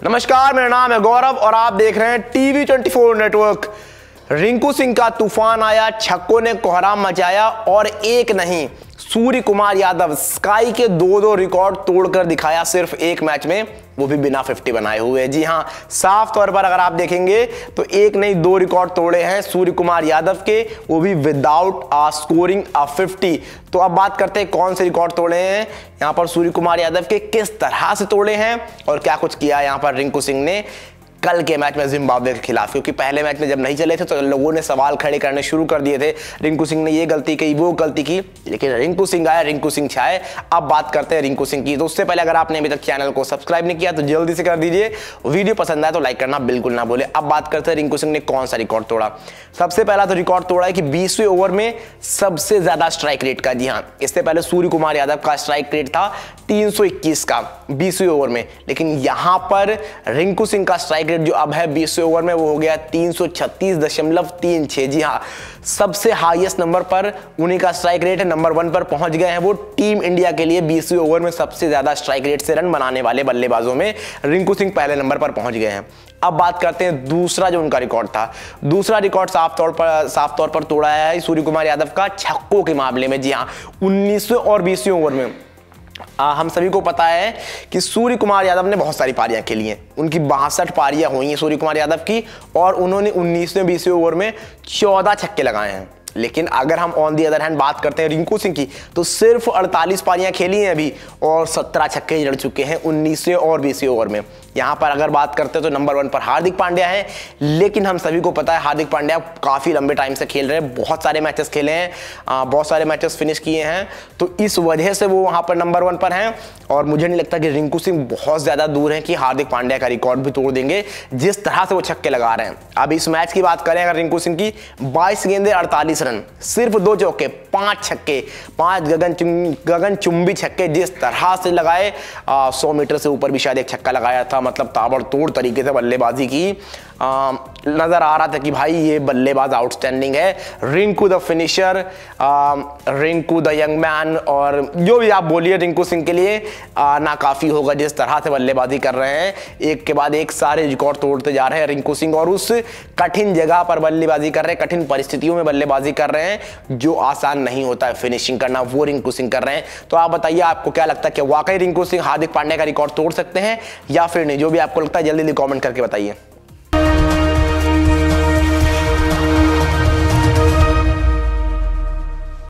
नमस्कार, मेरा नाम है गौरव और आप देख रहे हैं टीवी 24 नेटवर्क। रिंकू सिंह का तूफ़ान आया, छक्कों ने कोहराम मचाया और एक नहीं सूर्य कुमार यादव, स्काई के दो दो रिकॉर्ड तोड़कर दिखाया सिर्फ़ एक मैच में, वो भी बिना 50 बनाए हुए। जी हाँ साफ़ तौर पर अगर आप देखेंगे तो एक नहीं, दो रिकॉर्ड तोड़े हैं सूर्य कुमार यादव के, वो भी विदाउट स्कोरिंग अ 50 तो अब बात करते हैं कौन से रिकॉर्ड तोड़े हैं, यहाँ पर सूर्य कुमार यादव के किस तरह से तोड़े हैं, और क्या कुछ किया यहाँ पर रिंकू सिंह ने। कल के मैच में जिम्बाब्वे के खिलाफ, क्योंकि पहले मैच में जब नहीं चले थे तो लोगों ने सवाल खड़े करने शुरू कर दिए थे। रिंकू सिंह ने ये गलती की, वो गलती की, लेकिन रिंकू सिंह आया, रिंकू सिंह छाए। अब बात करते हैं रिंकू सिंह की। तो उससे पहले अगर आपने अभी तक चैनल को सब्सक्राइब नहीं किया तो जल्दी से कर दीजिए। वीडियो पसंद आए तो लाइक करना बिल्कुल ना बोले अब बात करते हैं रिंकू सिंह ने कौन सा रिकॉर्ड तोड़ा। सबसे पहला तो रिकॉर्ड तोड़ा है कि बीसवें ओवर में सबसे ज़्यादा स्ट्राइक रेट का। जी हाँ इससे पहले सूर्य कुमार यादव का स्ट्राइक रेट था 321 का, बीसवें ओवर में। लेकिन यहाँ पर रिंकू सिंह का स्ट्राइक रेट जो अब है बीसवें ओवर में, वो हो गया तीन जी हाँ सबसे हाईएस्ट नंबर पर, उन्हीं का स्ट्राइक रेट नंबर वन पर पहुँच गए हैं वो टीम इंडिया के लिए बीसवें ओवर में सबसे ज़्यादा स्ट्राइक रेट से रन बनाने वाले बल्लेबाजों में, रिंकू सिंह पहले नंबर पर पहुँच गए हैं। अब बात करते हैं दूसरा जो उनका रिकॉर्ड था। दूसरा रिकॉर्ड साफ़ तौर पर, साफ़ तौर पर तोड़ा है सूर्य कुमार यादव का छक्कों के मामले में। जी हाँ उन्नीसवें और बीसवें ओवर में आ, हम सभी को पता है कि सूर्य कुमार यादव ने बहुत सारी पारियाँ खेली हैं। उनकी बासठ पारियाँ हुई हैं सूर्य कुमार यादव की और उन्होंने उन्नीसवें बीसवें ओवर में चौदह छक्के लगाए हैं। लेकिन अगर हम ऑन दी अदर हैंड बात करते हैं रिंकू सिंह की तो सिर्फ़ 48 पारियाँ खेली हैं अभी और 17 छक्के जड़ चुके हैं 19वें और 20वें ओवर में। यहाँ पर अगर बात करते हैं तो नंबर वन पर हार्दिक पांड्या है। लेकिन हम सभी को पता है, हार्दिक पांड्या काफ़ी लंबे टाइम से खेल रहे हैं। बहुत सारे मैचेस खेले हैं बहुत सारे मैचेस फिनिश किए हैं। तो इस वजह से वो वहाँ पर नंबर वन पर हैं। और मुझे नहीं लगता कि रिंकू सिंह बहुत ज़्यादा दूर है कि हार्दिक पांड्या का रिकॉर्ड भी तोड़ देंगे, जिस तरह से वो छक्के लगा रहे हैं। अब इस मैच की बात करें अगर रिंकू सिंह की, बाईस गेंदे, अड़तालीस रन, सिर्फ़ दो चौके, पाँच छक्के, पाँच गगन गगन चुंबी छक्के जिस तरह से लगाए सौ मीटर से ऊपर भी शायद एक छक्का लगाया था मतलब ताबड़तोड़ तरीके से बल्लेबाजी की। नज़र आ रहा था कि भाई ये बल्लेबाज आउटस्टैंडिंग है। Rinku the finisher Rinku the young man और जो भी आप बोलिए रिंकू सिंह के लिए आ, ना काफ़ी होगा जिस तरह से बल्लेबाजी कर रहे हैं। एक के बाद एक सारे रिकॉर्ड तोड़ते जा रहे हैं रिंकू सिंह और उस कठिन जगह पर बल्लेबाजी कर रहे हैं कठिन परिस्थितियों में बल्लेबाजी कर रहे हैं जो आसान नहीं होता है फिनिशिंग करना वो रिंकू सिंह कर रहे हैं। तो आप बताइए आपको क्या लगता है कि वाकई रिंकू सिंह हार्दिक पांड्या का रिकॉर्ड तोड़ सकते हैं या फिर नहीं? जो भी आपको लगता है जल्दी जल्दी कॉमेंट करके बताइए।